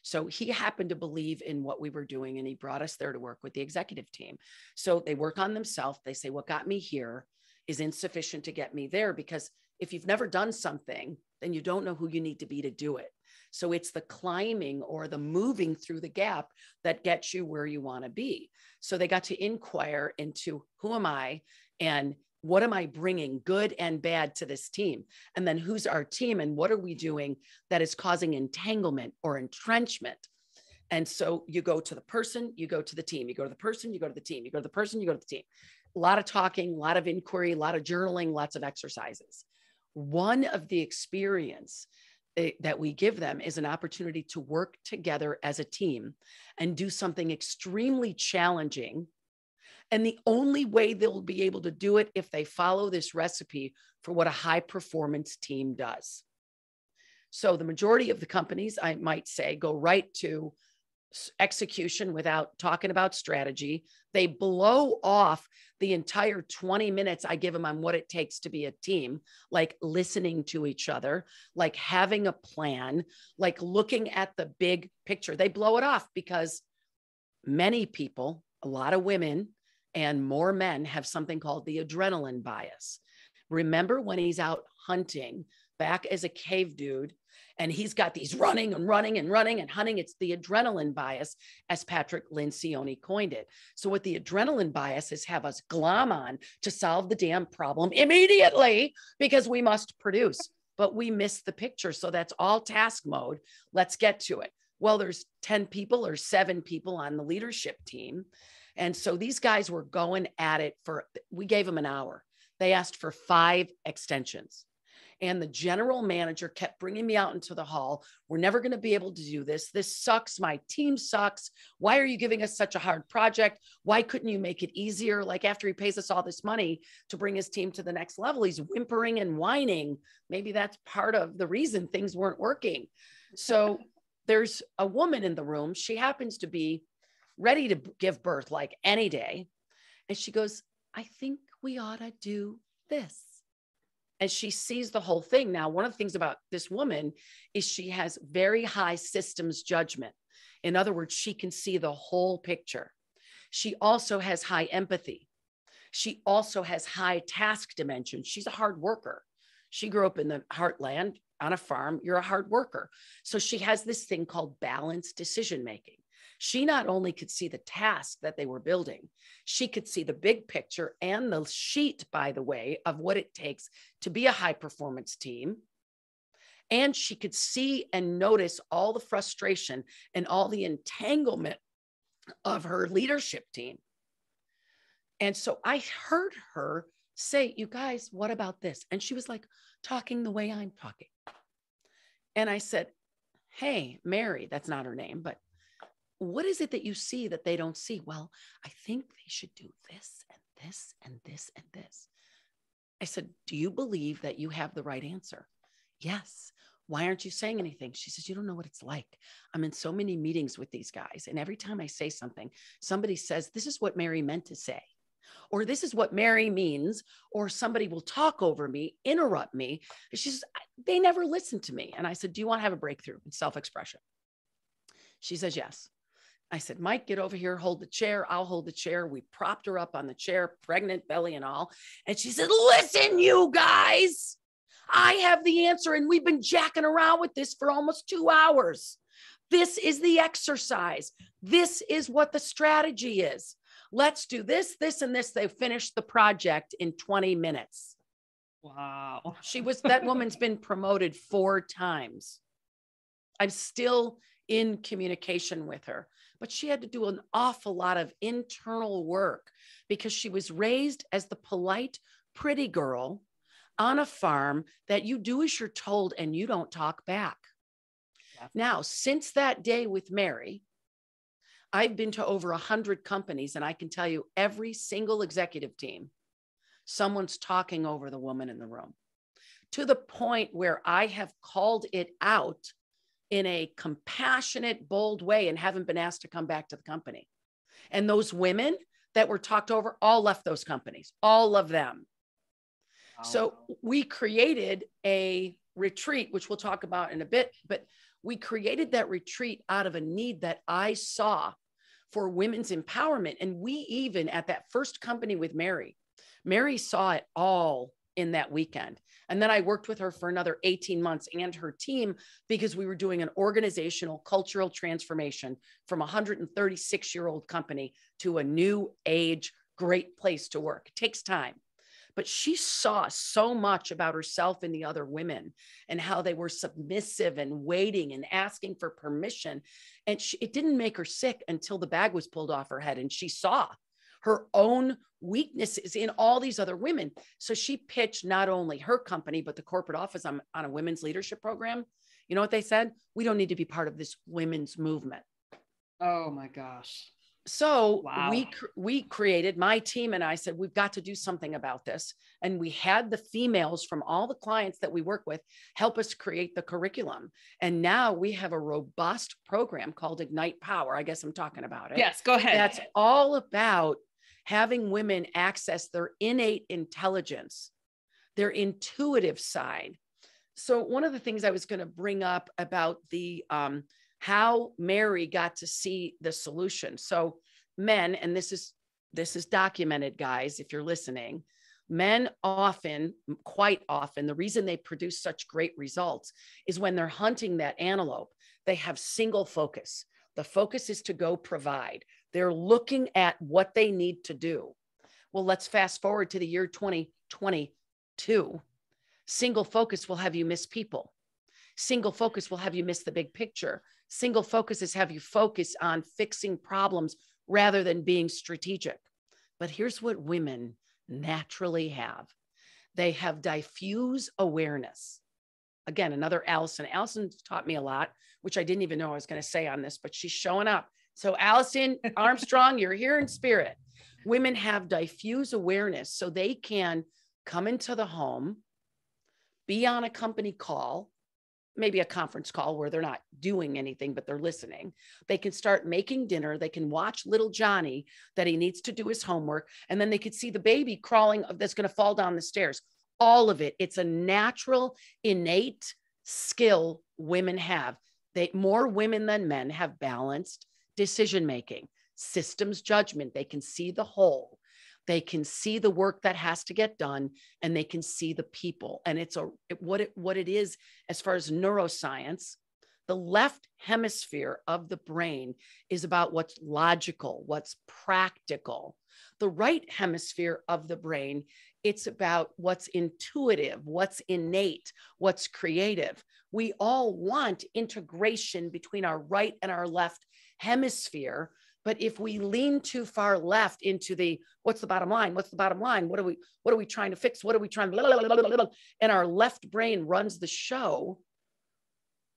Speaker 2: So he happened to believe in what we were doing and he brought us there to work with the executive team. So they work on themselves. They say, what got me here is insufficient to get me there because if you've never done something, then you don't know who you need to be to do it. So it's the climbing or the moving through the gap that gets you where you want to be. So they got to inquire into who am I and what am I bringing, good and bad, to this team? And then who's our team and what are we doing that is causing entanglement or entrenchment? And so you go to the person, you go to the team, you go to the person, you go to the team, you go to the person, you go to the team. A lot of talking, a lot of inquiry, a lot of journaling, lots of exercises. One of the experience Eh, that we give them is an opportunity to work together as a team and do something extremely challenging. And the only way they'll be able to do it if they follow this recipe for what a high performance team does. So, the majority of the companies, I might say, go right to execution without talking about strategy. They blow off the entire 20 minutes I give them on what it takes to be a team, like listening to each other, like having a plan, like looking at the big picture. They blow it off because many people, a lot of women and more men have something called the adrenaline bias. Remember when he's out hunting back as a cave dude and he's got these running and running and running and hunting. It's the adrenaline bias, as Patrick Lencioni coined it. So, what the adrenaline bias is have us glom on to solve the damn problem immediately because we must produce, but we miss the picture. So, that's all task mode. Let's get to it. Well, there's 10 people or seven people on the leadership team. And so these guys were going at it for, we gave them an hour They asked for five extensions. And the general manager kept bringing me out into the hall. We're never going to be able to do this. This sucks. My team sucks. Why are you giving us such a hard project? Why couldn't you make it easier? Like after he pays us all this money to bring his team to the next level, he's whimpering and whining. Maybe that's part of the reason things weren't working. So <laughs> there's a woman in the room. She happens to be ready to give birth like any day. And she goes, I think we ought to do this and she sees the whole thing. Now, one of the things about this woman is she has very high systems judgment. In other words, she can see the whole picture. She also has high empathy. She also has high task dimension. She's a hard worker. She grew up in the heartland on a farm. You're a hard worker. So she has this thing called balanced decision making. She not only could see the task that they were building, she could see the big picture and the sheet, by the way, of what it takes to be a high performance team. And she could see and notice all the frustration and all the entanglement of her leadership team. And so I heard her say, You guys, what about this? And she was like, talking the way I'm talking. And I said, Hey, Mary, that's not her name, but what is it that you see that they don't see? Well, I think they should do this and this and this and this. I said, Do you believe that you have the right answer? Yes. Why aren't you saying anything? She says, You don't know what it's like. I'm in so many meetings with these guys. And every time I say something, somebody says, This is what Mary meant to say. Or this is what Mary means, or somebody will talk over me, interrupt me. She says, They never listen to me. And I said, Do you want to have a breakthrough in self expression? She says, Yes. I said, Mike, get over here, hold the chair. I'll hold the chair. We propped her up on the chair, pregnant belly and all. And she said, Listen, you guys, I have the answer. And we've been jacking around with this for almost two hours. This is the exercise. This is what the strategy is. Let's do this, this, and this. They finished the project in 20 minutes.
Speaker 1: Wow. <laughs>
Speaker 2: She was, that woman's been promoted four times. I'm still in communication with her but she had to do an awful lot of internal work because she was raised as the polite, pretty girl on a farm that you do as you're told and you don't talk back. Yeah. Now, since that day with Mary, I've been to over 100 companies, and I can tell you every single executive team, someone's talking over the woman in the room to the point where I have called it out in a compassionate, bold way and haven't been asked to come back to the company. And those women that were talked over all left those companies, all of them. Wow. So we created a retreat, which we'll talk about in a bit, but we created that retreat out of a need that I saw for women's empowerment. And we even at that first company with Mary, Mary saw it all in that weekend. And then I worked with her for another 18 months and her team because we were doing an organizational cultural transformation from a 136 year old company to a new age, great place to work. It takes time. But she saw so much about herself and the other women and how they were submissive and waiting and asking for permission. And she, it didn't make her sick until the bag was pulled off her head and she saw her own weaknesses in all these other women. So she pitched not only her company, but the corporate office on, on a women's leadership program. You know what they said? We don't need to be part of this women's movement.
Speaker 1: Oh my gosh.
Speaker 2: So wow. we we created my team and I said we've got to do something about this and we had the females from all the clients that we work with help us create the curriculum and now we have a robust program called Ignite Power I guess I'm talking about it.
Speaker 1: Yes, go ahead.
Speaker 2: That's all about having women access their innate intelligence, their intuitive side. So, one of the things I was going to bring up about the um, how Mary got to see the solution. So, men, and this is this is documented, guys, if you're listening, men often, quite often, the reason they produce such great results is when they're hunting that antelope, they have single focus. The focus is to go provide. They're looking at what they need to do. Well, let's fast forward to the year 2022. Single focus will have you miss people. Single focus will have you miss the big picture. Single focus is have you focus on fixing problems rather than being strategic. But here's what women naturally have they have diffuse awareness. Again, another Alison. Alison taught me a lot, which I didn't even know I was going to say on this, but she's showing up. So, Alison <laughs> Armstrong, you're here in spirit. Women have diffuse awareness so they can come into the home, be on a company call, maybe a conference call where they're not doing anything, but they're listening. They can start making dinner. They can watch little Johnny that he needs to do his homework. And then they could see the baby crawling that's going to fall down the stairs. All of it. It's a natural, innate skill women have. They more women than men have balanced decision making, systems judgment. They can see the whole. They can see the work that has to get done and they can see the people. And it's a what it what it is as far as neuroscience the left hemisphere of the brain is about what's logical what's practical. The right hemisphere of the brain it's about what's intuitive what's innate what's creative. We all want integration between our right and our left hemisphere but if we lean too far left into the what's the bottom line? What's the bottom line? What are we what are we trying to fix? What are we trying to and our left brain runs the show,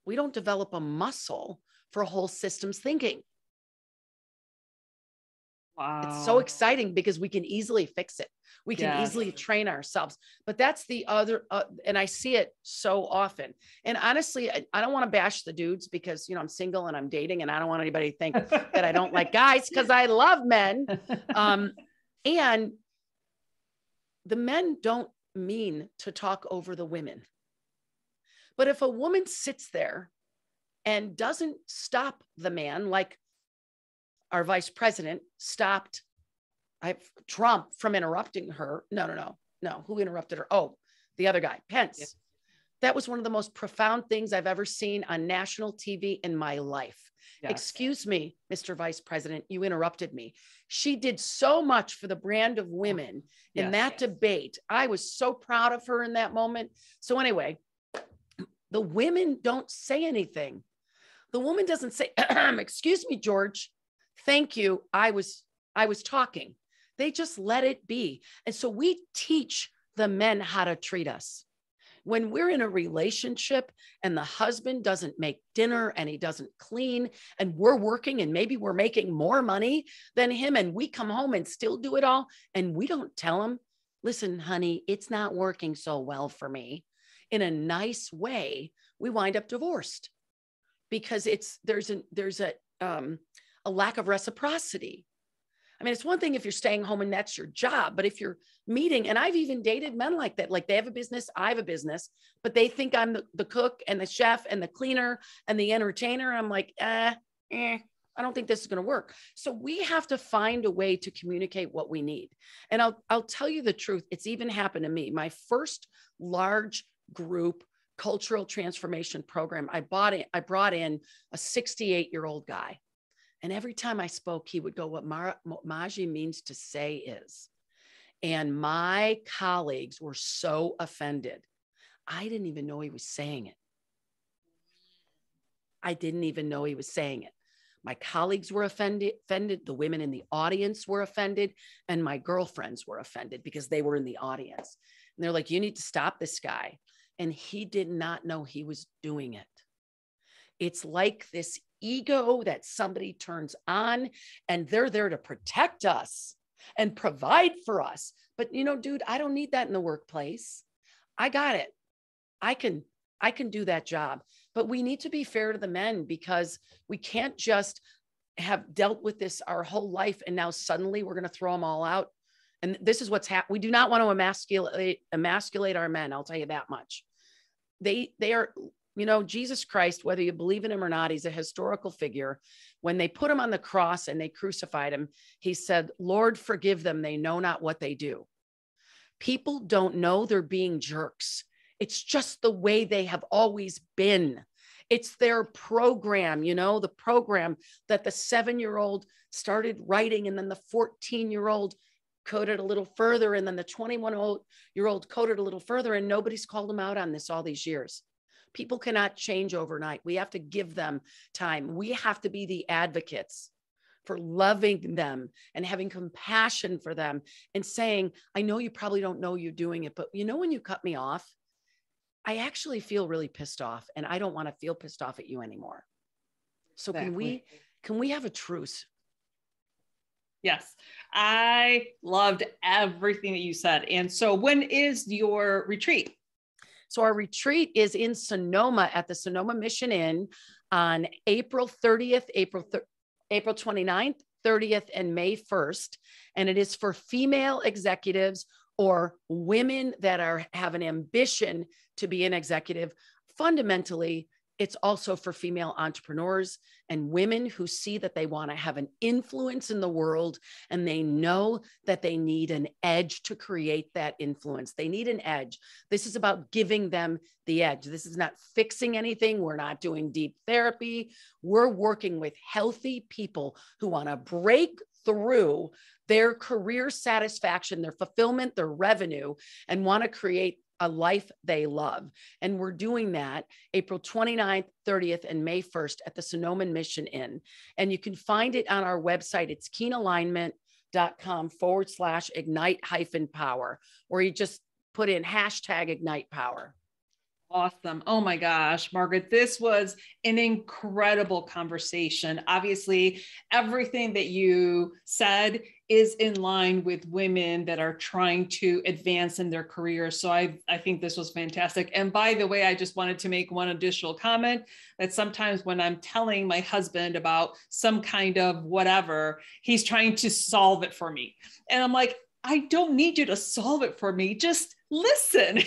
Speaker 2: we don't develop a muscle for whole systems thinking. Wow. It's so exciting because we can easily fix it. We can easily train ourselves. But that's the other, uh, and I see it so often. And honestly, I, I don't want to bash the dudes because, you know, I'm single and I'm dating and I don't want anybody to think that I don't like <laughs> guys because I love men. Um, and the men don't mean to talk over the women. But if a woman sits there and doesn't stop the man, like our vice president stopped I, Trump from interrupting her. No, no, no, no. Who interrupted her? Oh, the other guy, Pence. Yeah. That was one of the most profound things I've ever seen on national TV in my life. Yes. Excuse me, Mr. Vice President, you interrupted me. She did so much for the brand of women yes, in that yes. debate. I was so proud of her in that moment. So, anyway, the women don't say anything. The woman doesn't say, <clears throat> Excuse me, George. Thank you. I was I was talking. They just let it be. And so we teach the men how to treat us. When we're in a relationship and the husband doesn't make dinner and he doesn't clean, and we're working and maybe we're making more money than him, and we come home and still do it all, and we don't tell him, listen, honey, it's not working so well for me. In a nice way, we wind up divorced because it's there's a there's a um, a lack of reciprocity. I mean, it's one thing if you're staying home and that's your job, but if you're meeting, and I've even dated men like that, like they have a business, I have a business, but they think I'm the, the cook and the chef and the cleaner and the entertainer. I'm like, eh, eh, I don't think this is going to work. So we have to find a way to communicate what we need. And I'll I'll tell you the truth. It's even happened to me. My first large group cultural transformation program, I bought it, I brought in a 68 year old guy and every time I spoke, he would go, What Mar- Magi means to say is. And my colleagues were so offended. I didn't even know he was saying it. I didn't even know he was saying it. My colleagues were offended, offended. The women in the audience were offended, and my girlfriends were offended because they were in the audience. And they're like, You need to stop this guy. And he did not know he was doing it. It's like this ego that somebody turns on and they're there to protect us and provide for us. But you know, dude, I don't need that in the workplace. I got it. I can I can do that job. But we need to be fair to the men because we can't just have dealt with this our whole life and now suddenly we're going to throw them all out. And this is what's happening. We do not want to emasculate emasculate our men. I'll tell you that much. They they are you know, Jesus Christ, whether you believe in him or not, he's a historical figure. When they put him on the cross and they crucified him, he said, Lord, forgive them. They know not what they do. People don't know they're being jerks. It's just the way they have always been. It's their program, you know, the program that the seven year old started writing, and then the 14 year old coded a little further, and then the 21 year old coded a little further, and nobody's called them out on this all these years. People cannot change overnight. We have to give them time. We have to be the advocates for loving them and having compassion for them and saying, I know you probably don't know you're doing it, but you know, when you cut me off, I actually feel really pissed off and I don't want to feel pissed off at you anymore. So exactly. can we can we have a truce?
Speaker 1: Yes. I loved everything that you said. And so when is your retreat?
Speaker 2: So our retreat is in Sonoma at the Sonoma Mission Inn on April 30th, April th- April 29th, 30th, and May 1st. And it is for female executives or women that are have an ambition to be an executive. Fundamentally, it's also for female entrepreneurs and women who see that they want to have an influence in the world and they know that they need an edge to create that influence. They need an edge. This is about giving them the edge. This is not fixing anything. We're not doing deep therapy. We're working with healthy people who want to break through their career satisfaction, their fulfillment, their revenue, and want to create a life they love. And we're doing that April 29th, 30th, and May 1st at the Sonoma Mission Inn. And you can find it on our website. It's keenalignment.com forward slash ignite hyphen power, or you just put in hashtag ignite power.
Speaker 1: Awesome. Oh my gosh, Margaret, this was an incredible conversation. Obviously, everything that you said is in line with women that are trying to advance in their careers. So I, I think this was fantastic. And by the way, I just wanted to make one additional comment that sometimes when I'm telling my husband about some kind of whatever, he's trying to solve it for me. And I'm like, I don't need you to solve it for me. Just listen.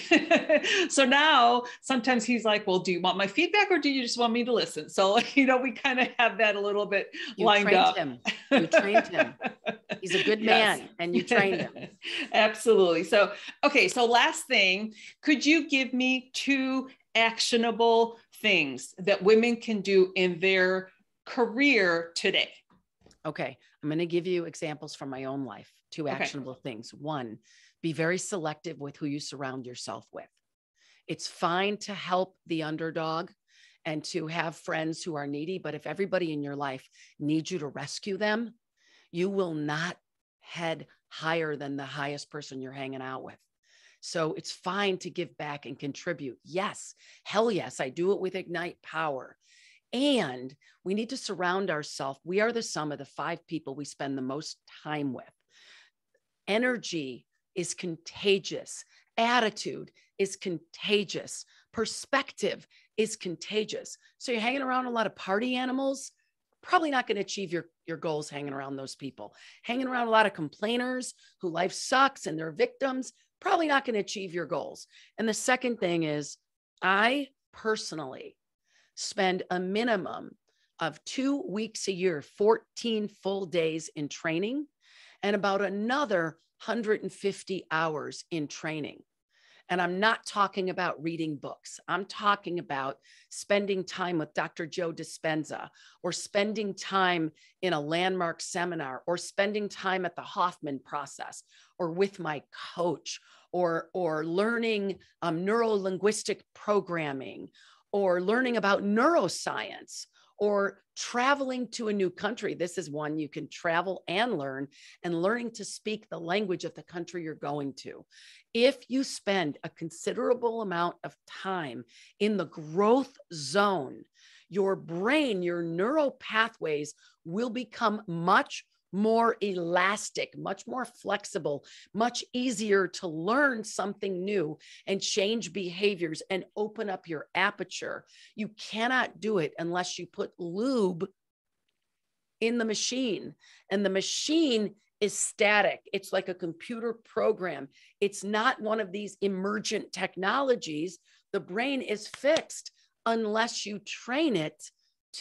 Speaker 1: <laughs> so now sometimes he's like, Well, do you want my feedback or do you just want me to listen? So, <laughs> you know, we kind of have that a little bit you lined up.
Speaker 2: Him. You trained him. He's a good <laughs> man yes. and you trained him.
Speaker 1: Absolutely. So, okay. So, last thing, could you give me two actionable things that women can do in their career today?
Speaker 2: Okay. I'm going to give you examples from my own life. Two actionable okay. things. One, be very selective with who you surround yourself with. It's fine to help the underdog and to have friends who are needy, but if everybody in your life needs you to rescue them, you will not head higher than the highest person you're hanging out with. So it's fine to give back and contribute. Yes, hell yes, I do it with Ignite Power. And we need to surround ourselves. We are the sum of the five people we spend the most time with. Energy is contagious. Attitude is contagious. Perspective is contagious. So you're hanging around a lot of party animals, probably not going to achieve your, your goals hanging around those people. Hanging around a lot of complainers who life sucks and they're victims, probably not going to achieve your goals. And the second thing is, I personally spend a minimum of two weeks a year, 14 full days in training, and about another 150 hours in training. And I'm not talking about reading books. I'm talking about spending time with Dr. Joe Dispenza or spending time in a landmark seminar or spending time at the Hoffman process or with my coach or, or learning um, neuro linguistic programming or learning about neuroscience or traveling to a new country. This is one you can travel and learn, and learning to speak the language of the country you're going to. If you spend a considerable amount of time in the growth zone, your brain, your neural pathways will become much more elastic, much more flexible, much easier to learn something new and change behaviors and open up your aperture. You cannot do it unless you put lube in the machine. And the machine is static. It's like a computer program. It's not one of these emergent technologies. The brain is fixed unless you train it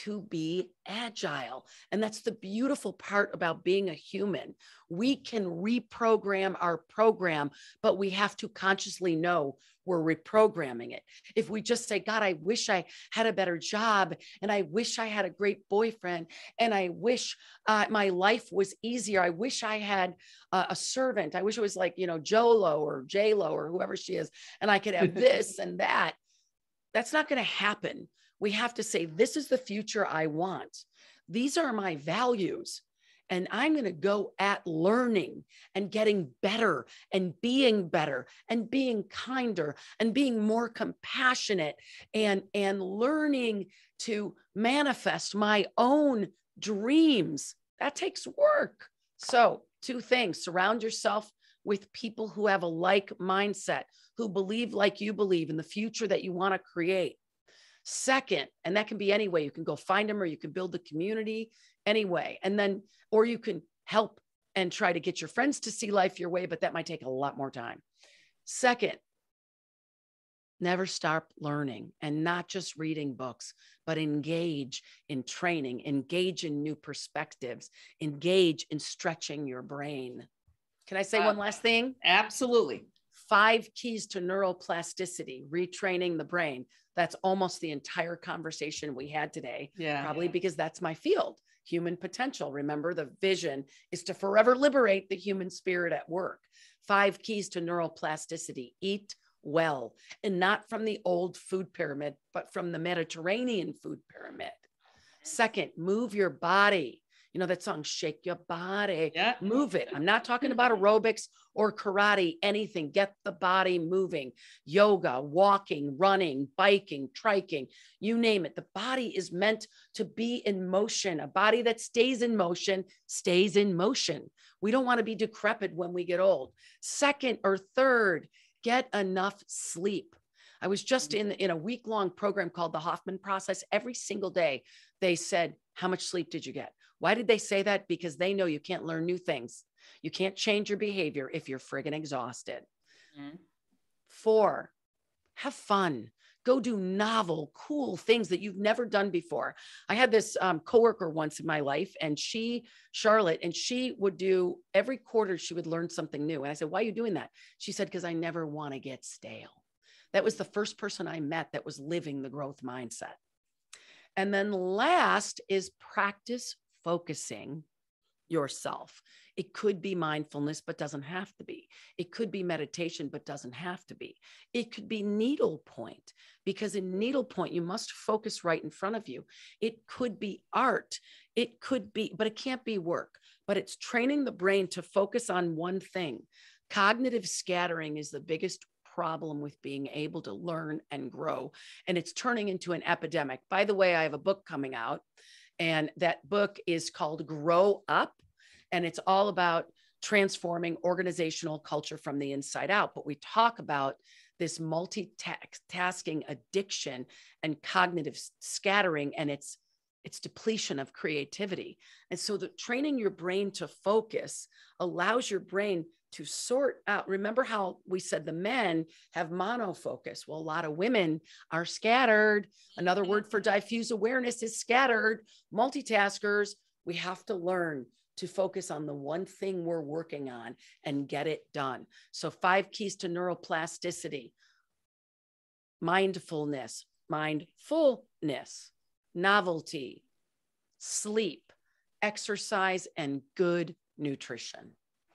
Speaker 2: to be agile. And that's the beautiful part about being a human. We can reprogram our program, but we have to consciously know we're reprogramming it. If we just say, God, I wish I had a better job, and I wish I had a great boyfriend, and I wish uh, my life was easier. I wish I had uh, a servant. I wish it was like, you know, Jolo or J-Lo or whoever she is, and I could have <laughs> this and that. That's not going to happen we have to say, this is the future I want. These are my values. and I'm going to go at learning and getting better and being better and being kinder and being more compassionate and, and learning to manifest my own dreams. That takes work. So, two things surround yourself with people who have a like mindset, who believe like you believe in the future that you want to create. Second, and that can be any way you can go find them or you can build the community anyway. And then, or you can help and try to get your friends to see life your way, but that might take a lot more time. Second, never stop learning and not just reading books, but engage in training, engage in new perspectives, engage in stretching your brain. Can I say uh, one last thing?
Speaker 1: Absolutely.
Speaker 2: Five keys to neuroplasticity, retraining the brain. That's almost the entire conversation we had today.
Speaker 1: Yeah.
Speaker 2: Probably because that's my field, human potential. Remember, the vision is to forever liberate the human spirit at work. Five keys to neuroplasticity eat well, and not from the old food pyramid, but from the Mediterranean food pyramid. Second, move your body you know that song shake your body
Speaker 1: yeah.
Speaker 2: move it. I'm not talking about <laughs> aerobics or karate anything. Get the body moving. Yoga walking running biking triking you name it. The body is meant to be in motion. A body that stays in motion stays in motion. We don't want to be decrepit when we get old. Second or third get enough sleep. I was just in, in a week long program called the Hoffman Process. Every single day, they said, How much sleep did you get? Why did they say that? Because they know you can't learn new things. You can't change your behavior if you're friggin' exhausted. Mm-hmm. Four, have fun. Go do novel, cool things that you've never done before. I had this um, coworker once in my life, and she, Charlotte, and she would do every quarter, she would learn something new. And I said, Why are you doing that? She said, Because I never want to get stale. That was the first person I met that was living the growth mindset. And then last is practice focusing yourself. It could be mindfulness, but doesn't have to be. It could be meditation, but doesn't have to be. It could be needlepoint, because in needlepoint, you must focus right in front of you. It could be art. It could be, but it can't be work. But it's training the brain to focus on one thing. Cognitive scattering is the biggest problem with being able to learn and grow. And it's turning into an epidemic. By the way, I have a book coming out and that book is called Grow Up. And it's all about transforming organizational culture from the inside out. But we talk about this multitasking addiction and cognitive scattering and its it's depletion of creativity. And so the training your brain to focus allows your brain to sort out. Remember how we said the men have monofocus? Well, a lot of women are scattered. Another word for diffuse awareness is scattered. Multitaskers, we have to learn to focus on the one thing we're working on and get it done. So, five keys to neuroplasticity mindfulness, mindfulness, novelty, sleep, exercise, and good nutrition.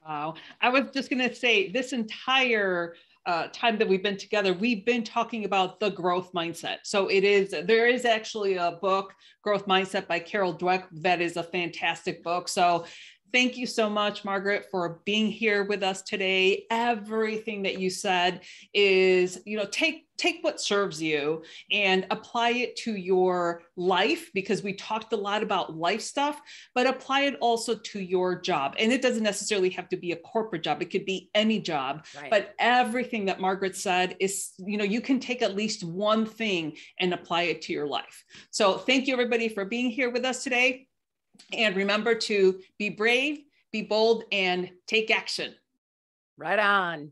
Speaker 1: Wow. I was just going to say this entire uh, time that we've been together, we've been talking about the growth mindset. So it is, there is actually a book, Growth Mindset by Carol Dweck, that is a fantastic book. So Thank you so much, Margaret, for being here with us today. Everything that you said is, you know, take take what serves you and apply it to your life because we talked a lot about life stuff, but apply it also to your job. And it doesn't necessarily have to be a corporate job, it could be any job. Right. But everything that Margaret said is, you know, you can take at least one thing and apply it to your life. So thank you, everybody, for being here with us today. And remember to be brave, be bold, and take action.
Speaker 2: Right on.